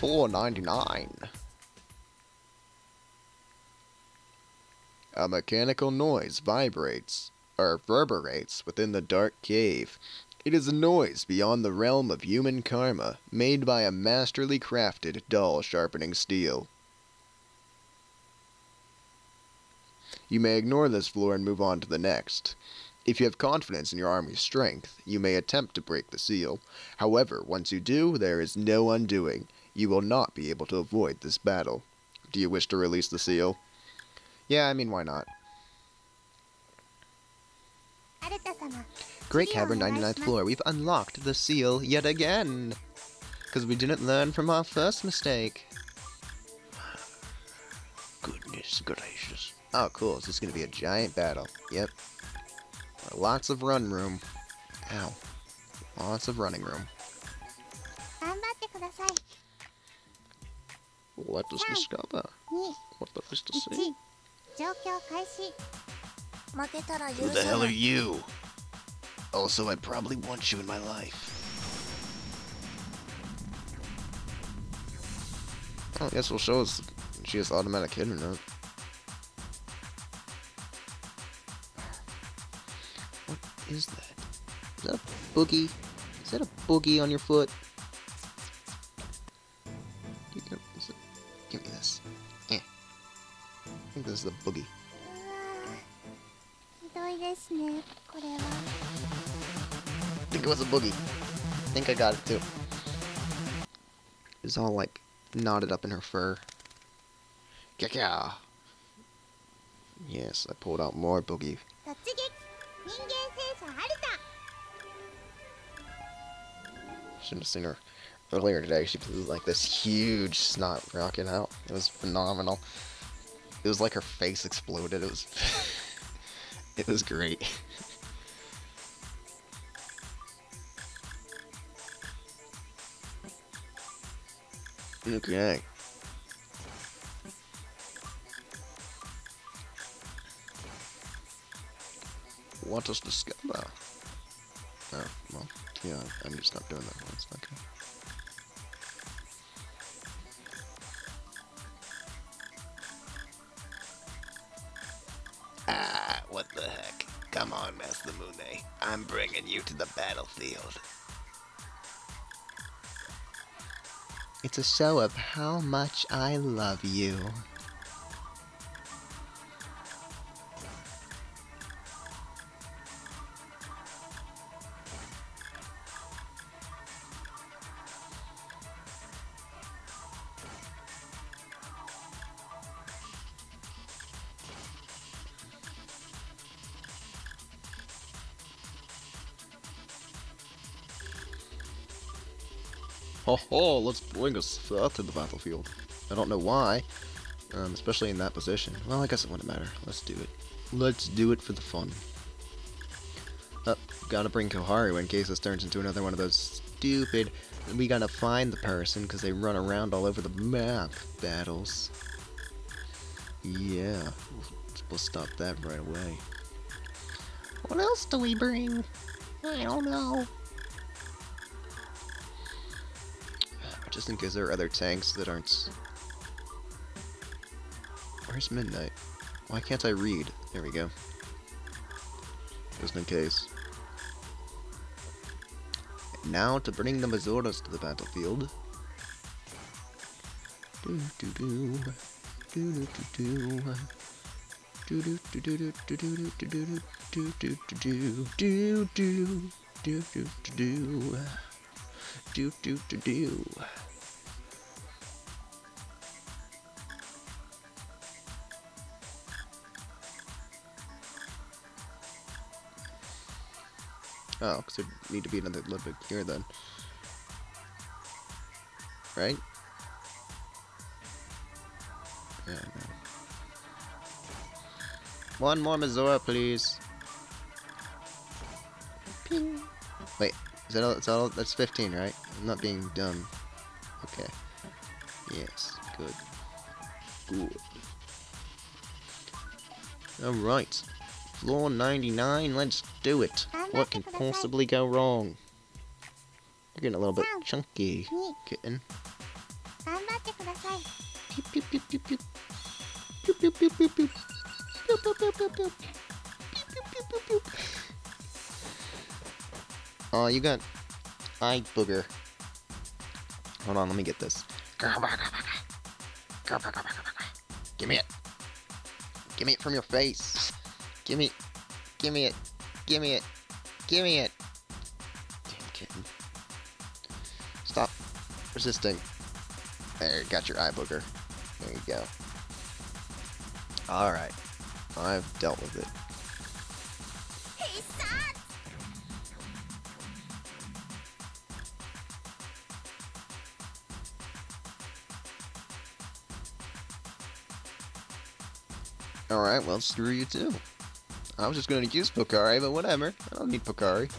499. A mechanical noise vibrates, or reverberates, within the dark cave. It is a noise beyond the realm of human karma, made by a masterly crafted dull sharpening steel. You may ignore this floor and move on to the next. If you have confidence in your army's strength, you may attempt to break the seal. However, once you do, there is no undoing. You will not be able to avoid this battle. Do you wish to release the seal? Yeah, I mean, why not? Great Cavern 99th floor, we've unlocked the seal yet again! Because we didn't learn from our first mistake. Goodness gracious. Oh, cool. It's just going to be a giant battle. Yep. Lots of run room. Ow. Lots of running room. Let us discover what there is to see. Who the hell are you? Also, I probably want you in my life. I guess we'll show us she has automatic hit or not. What is that? Is that a boogie? Is that a boogie on your foot? is the boogie. I think it was a boogie. I think I got it too. It's all like knotted up in her fur. Yeah. Yes, I pulled out more boogie. Shouldn't have seen her earlier today. She blew like this huge snot rocking out. It was phenomenal. It was like her face exploded. It was, it was great. Okay. What us discover? Oh, well, yeah, I'm just not doing that once, okay. Come on, eh? I'm bringing you to the battlefield. It's a show of how much I love you. Let's bring us Seth to the battlefield. I don't know why, um, especially in that position. Well, I guess it wouldn't matter. Let's do it. Let's do it for the fun. Up, gotta bring Koharu in case this turns into another one of those stupid. We gotta find the person because they run around all over the map battles. Yeah, we'll stop that right away. What else do we bring? I don't know. Just in case there are other tanks that aren't... Where's Midnight? Why can't I read? There we go. Just in case. Now to bring the Mazoras to the battlefield. Do do do. Do do do do. Do do do do do do do do do do do do do do do do do do do do do do. do do. Oh, because there need to be another little bit here then. Right? Yeah, no. One more Mazora, please. Is that all? That's all. That's 15, right? I'm not being dumb. Okay. Yes. Good. Good. All right. Floor 99. Let's do it. What can possibly go wrong? You're getting a little bit chunky, kitten. Pew, pew, pew, pew, pew. Pew, pew, pew, pew, pew. Pew, pew, pew, pew, pew. Oh, you got eye booger. Hold on, let me get this. Give me it. Give me it from your face. Give me, give me it. Give me it. Give me it. Damn kitten. Stop resisting. There, got your eye booger. There you go. Alright. I've dealt with it. Alright, well, screw you too. I was just gonna use Pokari, but whatever. I don't need Pokari.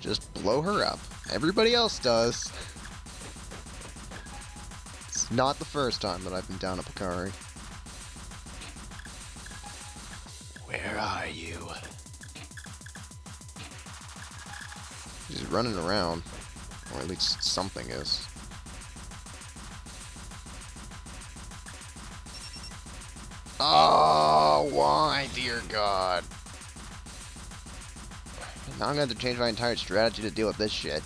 Just blow her up. Everybody else does. It's not the first time that I've been down a Pokari. Where are you? She's running around. Or at least something is. Dear God? Now I'm gonna have to change my entire strategy to deal with this shit.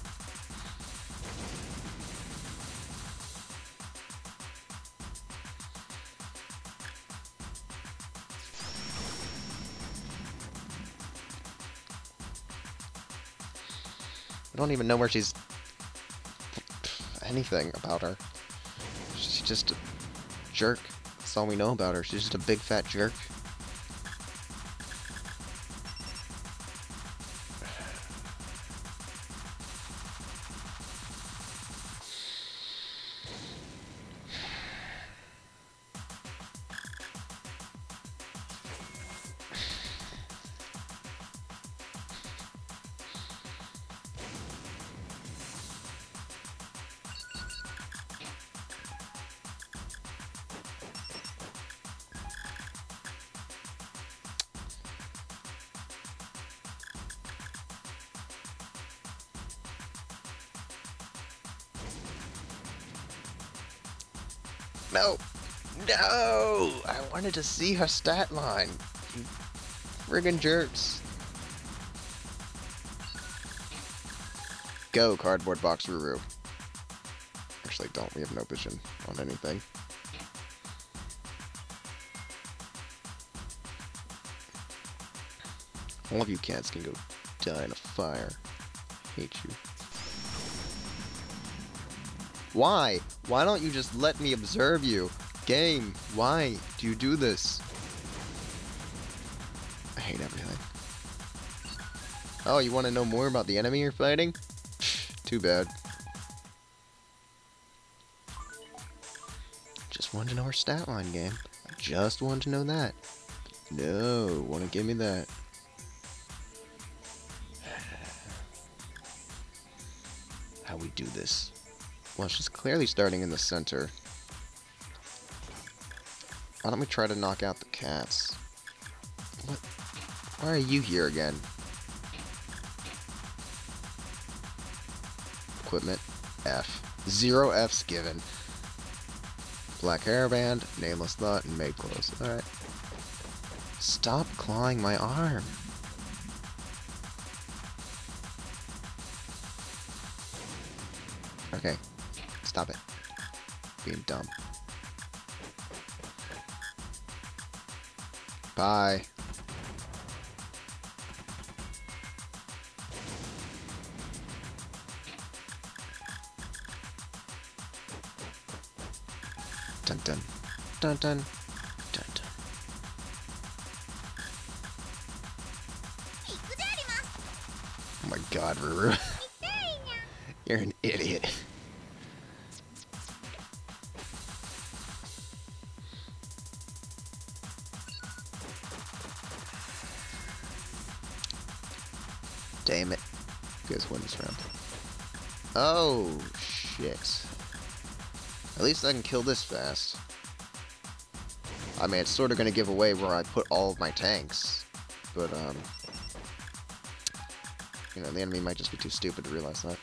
I don't even know where she's... anything about her. She's just a jerk. That's all we know about her. She's just a big fat jerk. Wanted to see her stat line. Friggin' jerks. Go, cardboard box Ruru. Actually, don't. We have no vision on anything. All of you cats can go die in a fire. hate you. Why? Why don't you just let me observe you? Game, why do you do this? I hate everything. Oh, you want to know more about the enemy you're fighting? Too bad. Just wanted to know her stat line, game. I just wanted to know that. No, want to give me that. How we do this. Well, she's clearly starting in the center. Why don't we try to knock out the cats? What? Why are you here again? Equipment. F. Zero F's given. Black hairband, nameless thought, and maid clothes. Alright. Stop clawing my arm. Okay. Stop it. Being dumb. Bye. Dun dun. Dun dun. Dun dun. Oh my god, Ruru. You're an idiot. Oh, shit. At least I can kill this fast. I mean, it's sort of going to give away where I put all of my tanks. But, um... You know, the enemy might just be too stupid to realize that.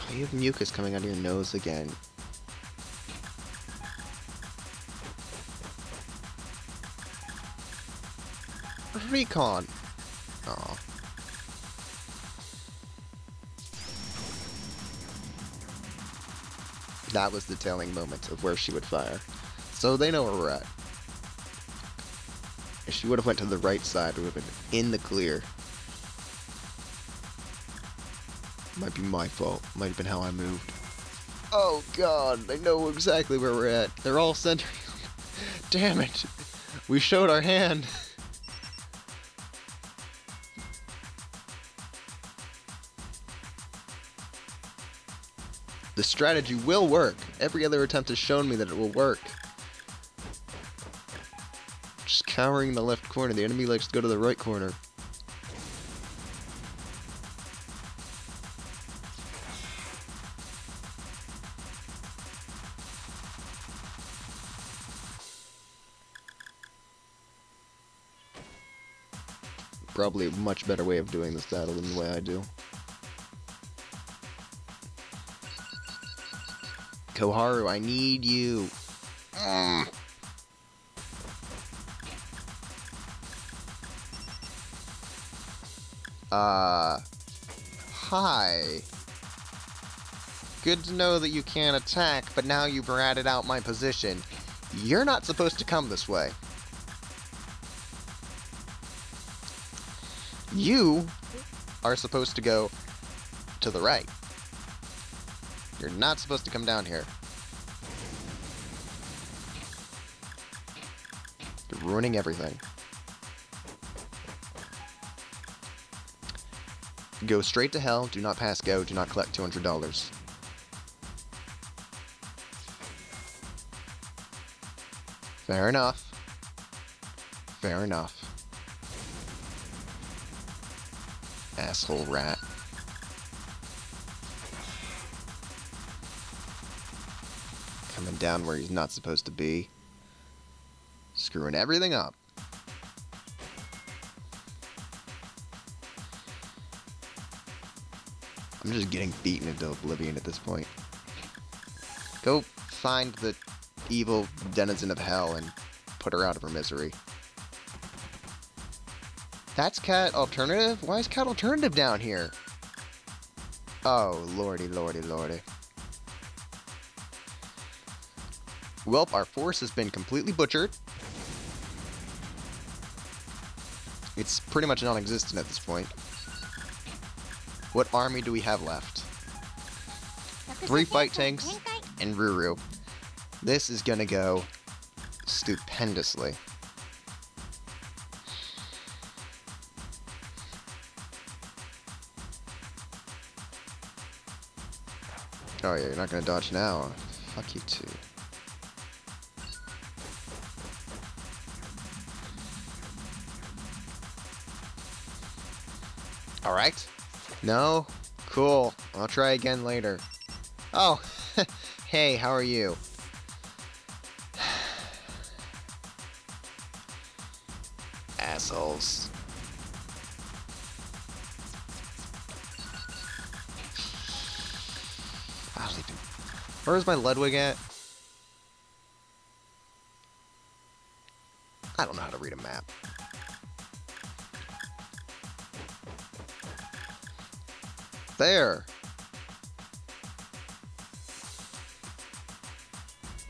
Oh, you have mucus coming out of your nose again. Recon! Aw. That was the telling moment of where she would fire. So they know where we're at. If she would have went to the right side, we would have been in the clear. Might be my fault. Might have been how I moved. Oh god, they know exactly where we're at. They're all centering. Damn it. We showed our hand. strategy will work. Every other attempt has shown me that it will work. Just cowering in the left corner. The enemy likes to go to the right corner. Probably a much better way of doing this battle than the way I do. Koharu, I need you. Mm. Uh, hi. Good to know that you can't attack, but now you've ratted out my position. You're not supposed to come this way. You are supposed to go to the right. You're not supposed to come down here. You're ruining everything. Go straight to hell, do not pass go, do not collect $200. Fair enough. Fair enough. Asshole rat. Down where he's not supposed to be. Screwing everything up. I'm just getting beaten into oblivion at this point. Go find the evil denizen of hell and put her out of her misery. That's Cat Alternative? Why is Cat Alternative down here? Oh, lordy, lordy, lordy. Welp, our force has been completely butchered. It's pretty much non-existent at this point. What army do we have left? Three fight tanks and Ruru. This is gonna go stupendously. Oh yeah, you're not gonna dodge now. Fuck you too. No? Cool. I'll try again later. Oh, hey, how are you? Assholes. Ah, Even... Where's my Ludwig at? There.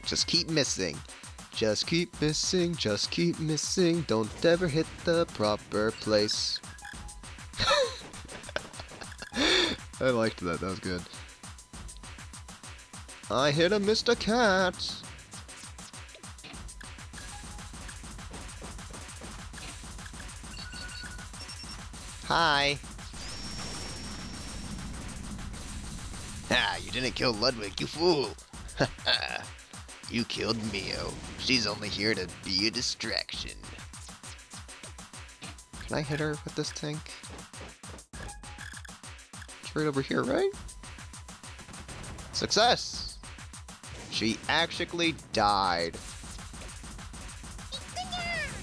Just keep missing. Just keep missing, just keep missing. Don't ever hit the proper place. I liked that, that was good. I hit a Mr. Cat. Hi. Didn't kill Ludwig, you fool. you killed Mio. She's only here to be a distraction. Can I hit her with this tank? It's right over here, right? Success! She actually died.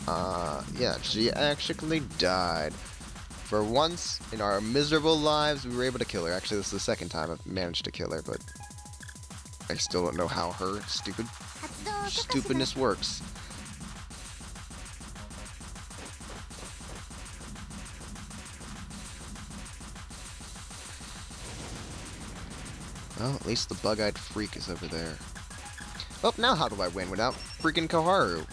Uh, yeah, she actually died. For once in our miserable lives, we were able to kill her. Actually, this is the second time I've managed to kill her, but I still don't know how her stupid stupidness works. Well, at least the bug-eyed freak is over there. Oh, now how do I win without freaking Koharu?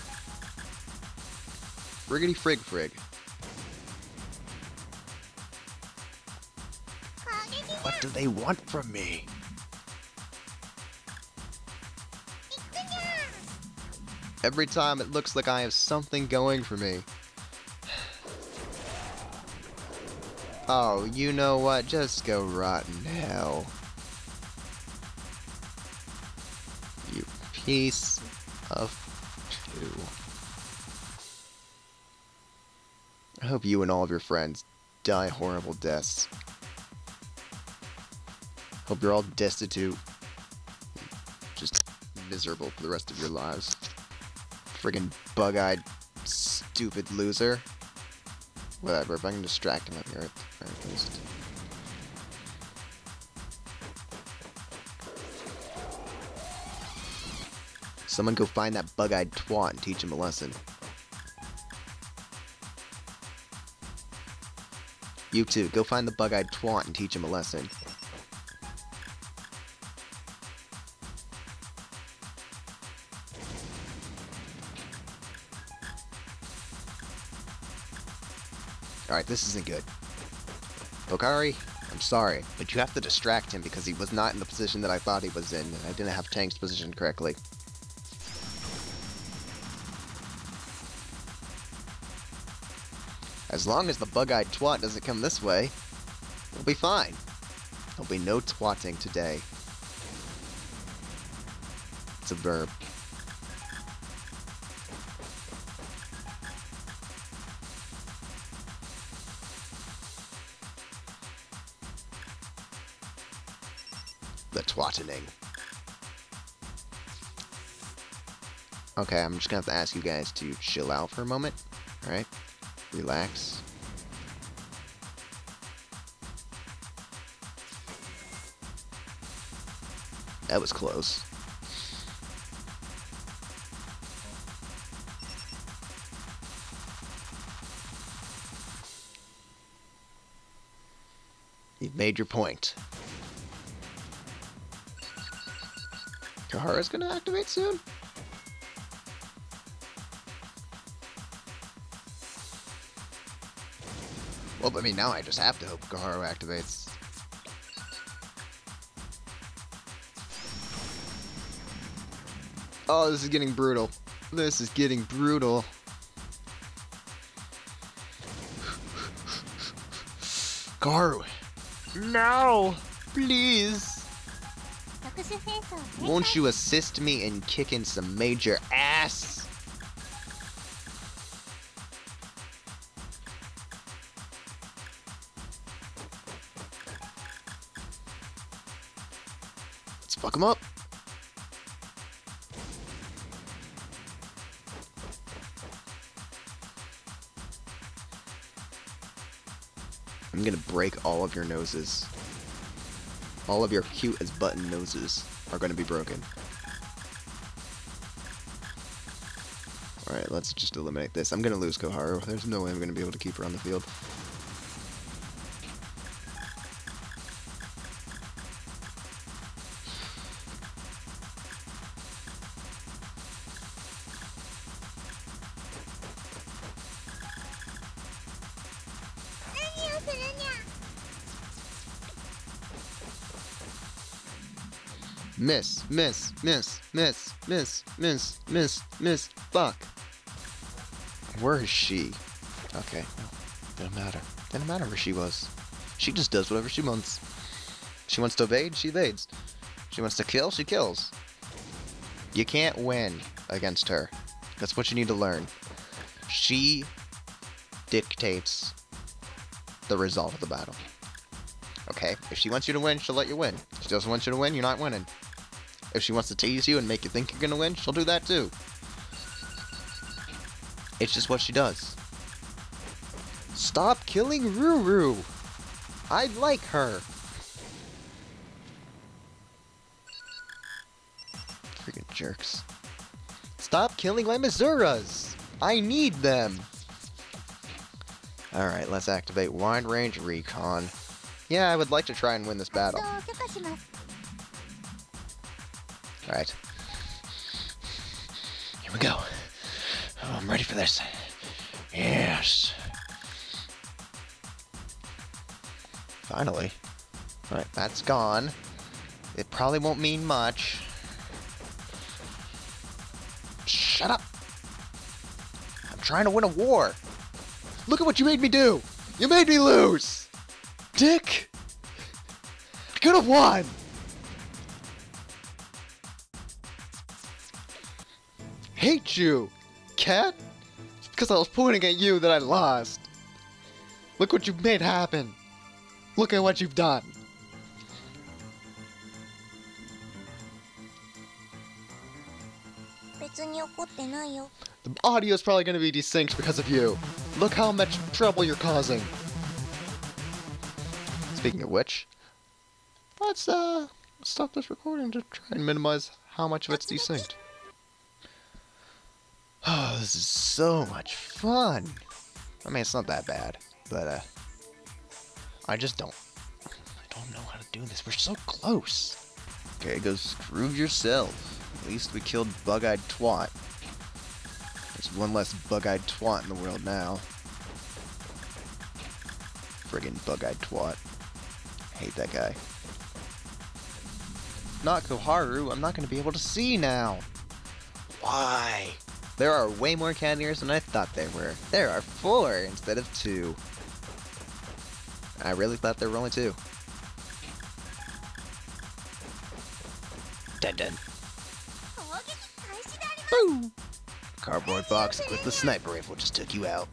Friggity frig frig. do they want from me? Every time it looks like I have something going for me. Oh, you know what? Just go rotten hell. You piece of two. I hope you and all of your friends die horrible deaths. Hope you're all destitute. Just miserable for the rest of your lives friggin' bug-eyed, stupid loser. Whatever, if I can distract him up here at least. Someone go find that bug-eyed twat and teach him a lesson. You too, go find the bug-eyed twat and teach him a lesson. Alright, this isn't good. Pokari, I'm sorry, but you have to distract him because he was not in the position that I thought he was in, and I didn't have Tank's position correctly. As long as the bug-eyed twat doesn't come this way, we'll be fine. There'll be no twatting today. It's a verb. Okay, I'm just gonna have to ask you guys to chill out for a moment. Alright? Relax. That was close. You've made your point. Koharu's gonna activate soon? Well, I mean, now I just have to hope Garo activates. Oh, this is getting brutal. This is getting brutal. Garu. No! Please! Won't you assist me in kicking some major ass? I'm gonna break all of your noses. All of your cute as button noses are to be broken. Alright, let's just eliminate this. I'm to lose Koharu. There's no way I'm to be able to keep her on the field. Miss, miss, miss, miss, miss, miss, miss, miss, fuck. Where is she? Okay, no, didn't matter. Didn't matter where she was. She just does whatever she wants. She wants to evade, she evades. She wants to kill, she kills. You can't win against her. That's what you need to learn. She dictates the result of the battle. Okay? If she wants you to win, she'll let you win. If she doesn't want you to win, you're not winning. If she wants to tease you and make you think you're gonna win, she'll do that too. It's just what she does. Stop killing Ruru! I like her! Freaking jerks. Stop killing my Mizuras! I need them! Alright, let's activate Wide Range Recon. Yeah, I would like to try and win this battle. All right. Here we go. Oh, I'm ready for this. Yes. Finally. All right, that's gone. It probably won't mean much. Shut up. I'm trying to win a war. Look at what you made me do. You made me lose. Dick. I could have won. hate you, cat. It's because I was pointing at you that I lost. Look what you've made happen. Look at what you've done. The audio is probably going to be desynced because of you. Look how much trouble you're causing. Speaking of which, let's uh stop this recording to try and minimize how much of it's desynced. Oh, this is so much fun. I mean, it's not that bad, but uh, I just don't, I don't know how to do this. We're so close. Okay, go screw yourself. At least we killed Bug-Eyed Twat. There's one less bug-eyed twat in the world now. Friggin' bug-eyed twat. Hate that guy. Not Koharu, I'm not gonna be able to see now. Why? There are way more Cannoneers than I thought there were. There are four instead of two. I really thought there were only two. Dead, dead. Boom! Cardboard box with the sniper rifle just took you out.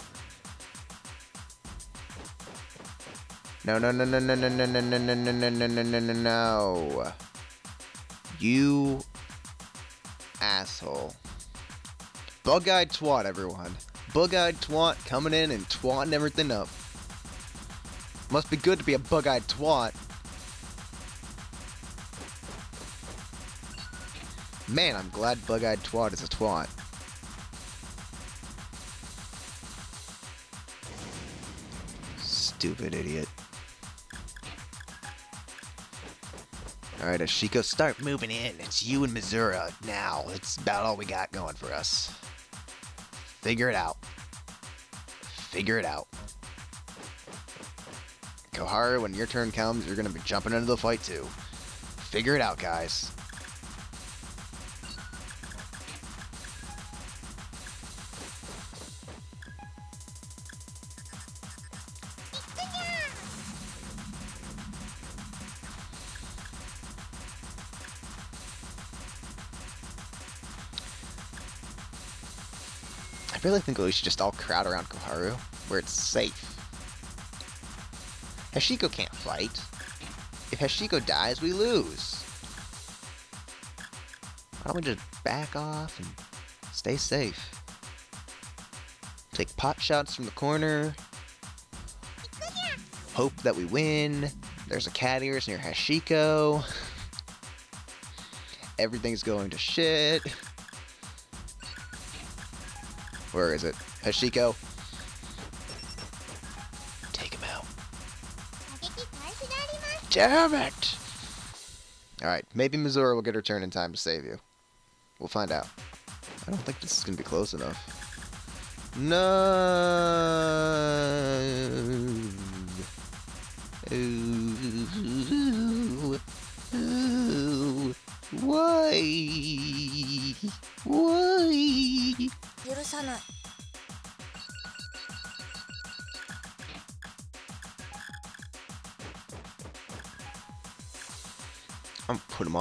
No, no, no, no, no, no, no, no, no, no, no, no, no, no, no, no, no. You asshole. Bug-eyed twat, everyone. Bug-eyed twat coming in and twatting everything up. Must be good to be a bug-eyed twat. Man, I'm glad Bug-eyed twat is a twat. Stupid idiot. Alright, Ashiko, start moving in. It's you and Missouri now. It's about all we got going for us. Figure it out. Figure it out. Koharu, when your turn comes, you're gonna be jumping into the fight too. Figure it out, guys. Really think we should just all crowd around Koharu, where it's safe. Hashiko can't fight. If Hashiko dies, we lose. Why don't we just back off and stay safe? Take pot shots from the corner. Hope that we win. There's a cat ears near Hashiko. Everything's going to shit. Where is it? Hashiko. Take him out. Damn it! Alright, maybe Missouri will get her turn in time to save you. We'll find out. I don't think this is going to be close enough. No!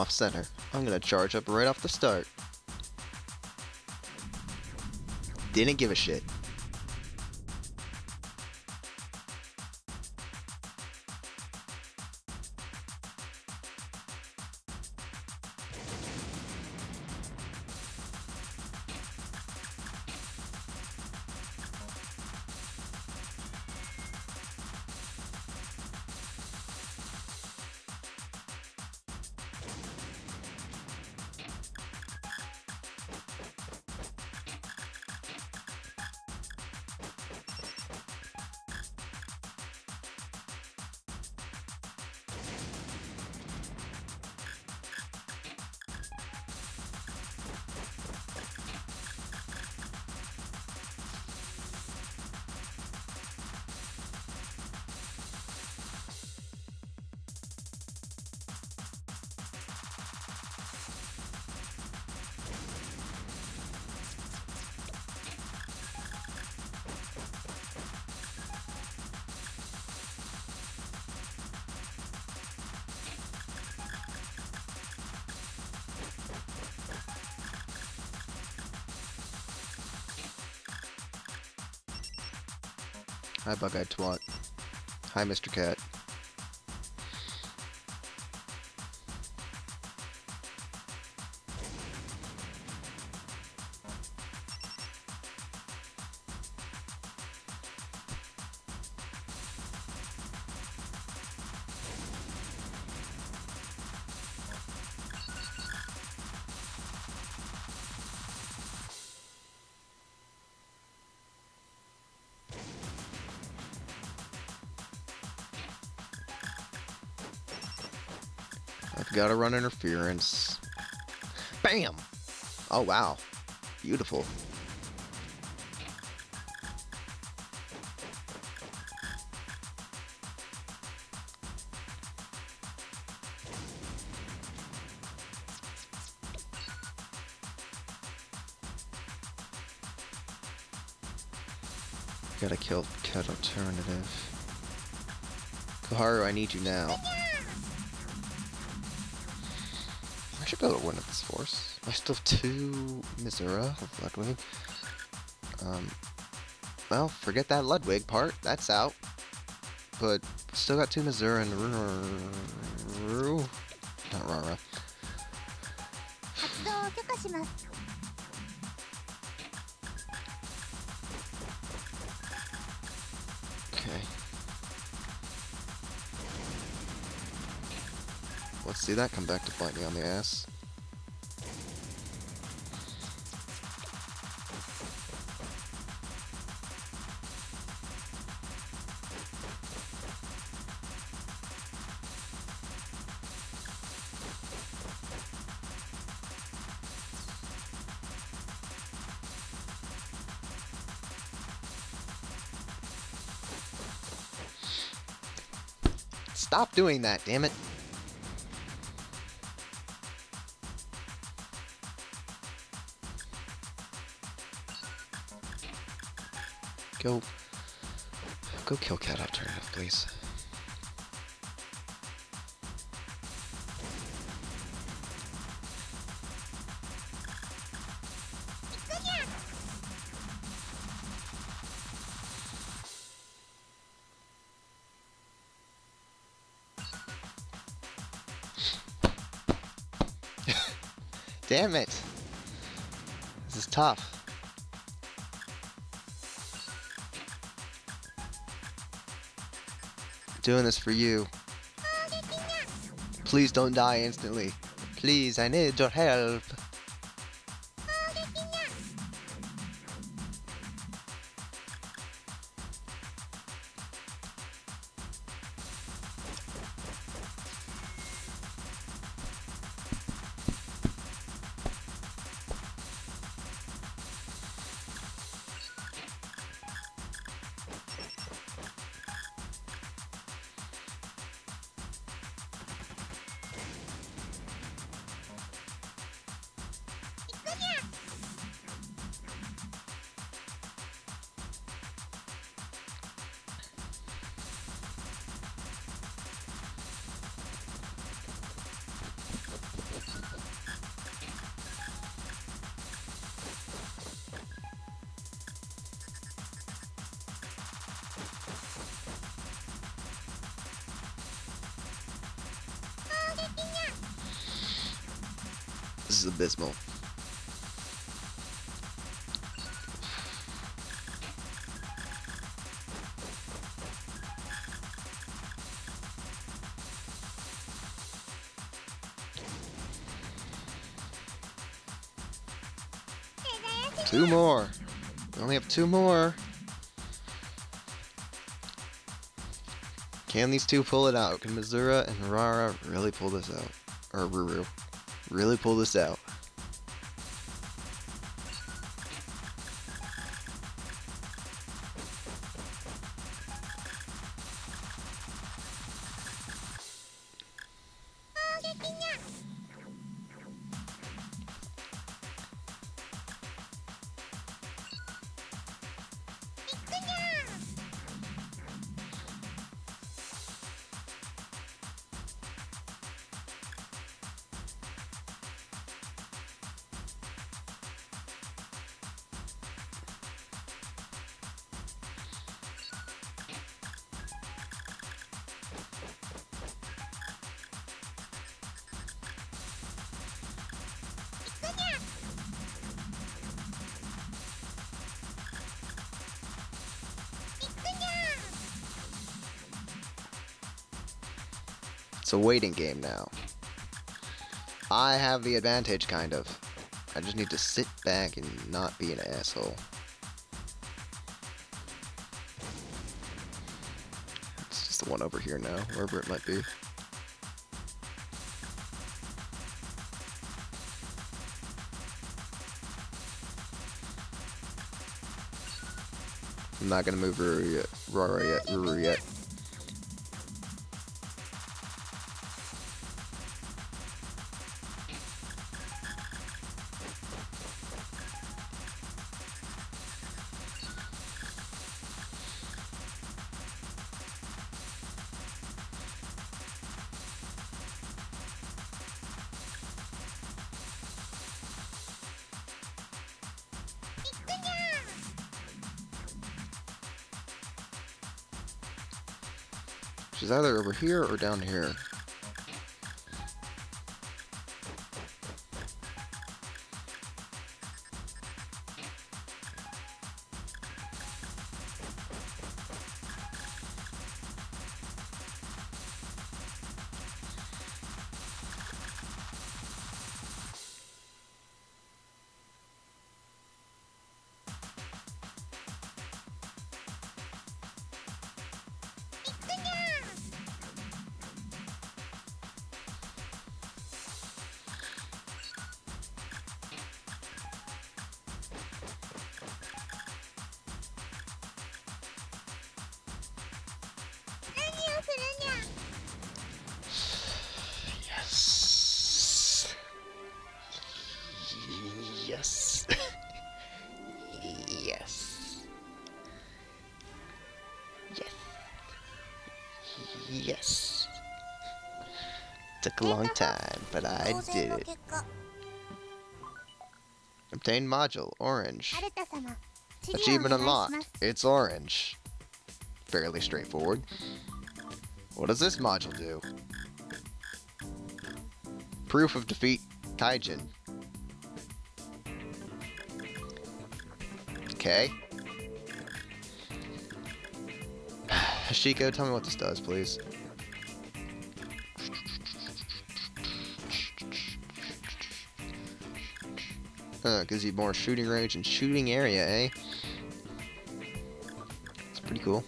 Off center. I'm gonna charge up right off the start. Didn't give a shit. Hi, bug-eyed twat. Hi, Mr. Cat. I've got to run interference. Bam! Oh, wow. Beautiful. Gotta kill Cat Alternative. Koharu, I need you now. should be able to win at this force. I still have two Missouri Ludwig. Um, well, forget that Ludwig part. That's out. But still got two Mizura and Ruru. Not Rara. Okay. Let's see that come back to bite me on the ass. Stop doing that, damn it. Go. Go kill Cat Alternative, please. Damn it. This is tough. Doing this for you. Please don't die instantly. Please, I need your help. Is abysmal. Two more. We only have two more. Can these two pull it out? Can Missoura and Rara really pull this out? Or Ruru really pull this out? It's a waiting game now. I have the advantage, kind of. I just need to sit back and not be an asshole. It's just the one over here now, wherever it might be. I'm not gonna move Ruru yet. Rara yet. Ruru yet. She's either over here or down here. took a long time, but I did it. Obtain module, orange. Achievement unlocked, it's orange. Fairly straightforward. What does this module do? Proof of defeat, Taijin. Okay. Shiko, tell me what this does, please. Uh, gives you more shooting range and shooting area, eh? It's pretty cool.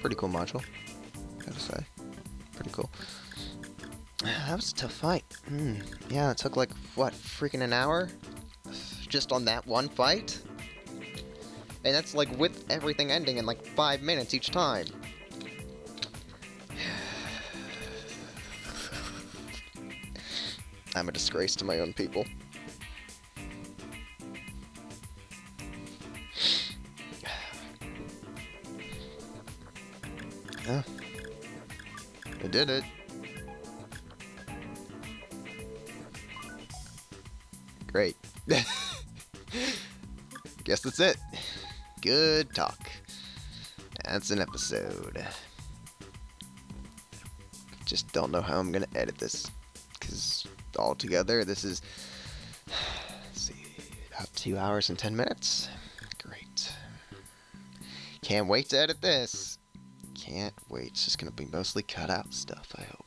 Pretty cool module, gotta say. Pretty cool. That was a tough fight. Hmm. Yeah, it took like, what, freaking an hour? Just on that one fight? And that's like with everything ending in like five minutes each time. I'm a disgrace to my own people. Yeah. I did it. Great. Guess that's it. Good talk. That's an episode. Just don't know how I'm gonna edit this. Because altogether, this is. See. About two hours and ten minutes. Great. Can't wait to edit this. Can't wait. It's just gonna be mostly cut out stuff, I hope.